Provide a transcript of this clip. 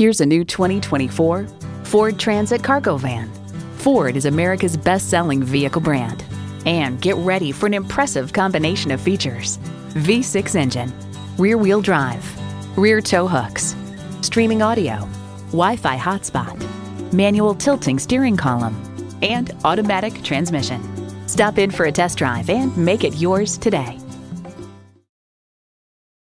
Here's a new 2024 Ford Transit Cargo Van. Ford is America's best-selling vehicle brand. And get ready for an impressive combination of features. V6 engine, rear-wheel drive, rear tow hooks, streaming audio, Wi-Fi hotspot, manual tilting steering column, and automatic transmission. Stop in for a test drive and make it yours today.